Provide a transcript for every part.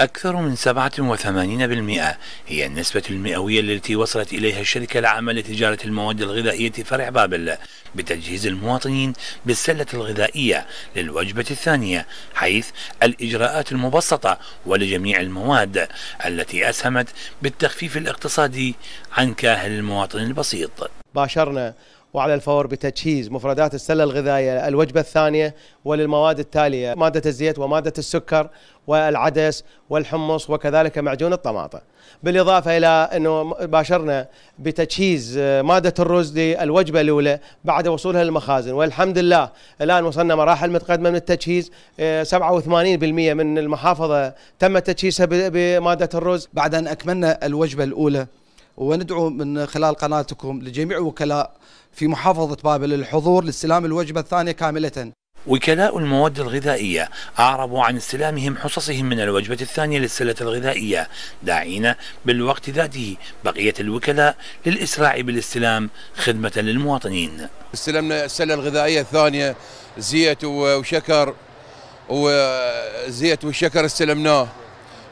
أكثر من 87% هي النسبة المئوية التي وصلت إليها الشركة العامة لتجارة المواد الغذائية فرع بابل بتجهيز المواطنين بالسلة الغذائية للوجبة الثانية حيث الإجراءات المبسطة ولجميع المواد التي أسهمت بالتخفيف الاقتصادي عن كاهل المواطن البسيط. باشرنا وعلى الفور بتجهيز مفردات السلة الغذائية الوجبة الثانية وللمواد التالية مادة الزيت ومادة السكر والعدس والحمص وكذلك معجون الطماطم. بالإضافة إلى أنه باشرنا بتجهيز مادة الرز للوجبة الأولى بعد وصولها للمخازن. والحمد لله الآن وصلنا مراحل متقدمة من التجهيز. 87% من المحافظة تم تجهيزها بمادة الرز. بعد أن أكملنا الوجبة الأولى وندعو من خلال قناتكم لجميع وكلاء في محافظة بابل للحضور لاستلام الوجبة الثانية كاملة. وكلاء المواد الغذائية أعربوا عن استلامهم حصصهم من الوجبة الثانية للسلة الغذائية داعين بالوقت ذاته بقية الوكلاء للإسراع بالاستلام خدمة للمواطنين. استلمنا السلة الغذائية الثانية زيت وشكر وزيت والشكر استلمناه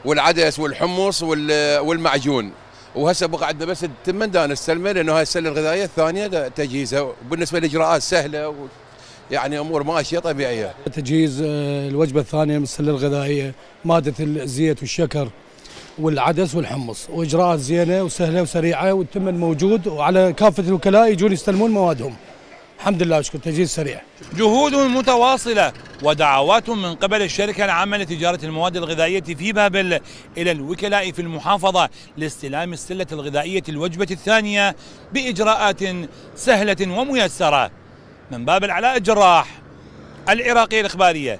والعدس والحمص والمعجون. وهسه بقى عندنا بس الثمان دان نستلمه لأنه هاي السلة الغذائية الثانية تجهيزها وبالنسبة للإجراءات سهلة و يعني أمور ماشية طبيعية. تجهيز آه، الوجبة الثانية من السلة الغذائية مادة الزيت والشكر والعدس والحمص وإجراءات زينة وسهلة وسريعة والثمن موجود وعلى كافة الوكلاء يجون يستلمون موادهم. الحمد لله أشكر. تجهيز سريع. جهود متواصلة ودعوات من قبل الشركة العامة لتجارة المواد الغذائية في بابل إلى الوكلاء في المحافظة لاستلام السلة الغذائية الوجبة الثانية بإجراءات سهلة وميسرة. من باب العلاء الجراح العراقية الإخبارية.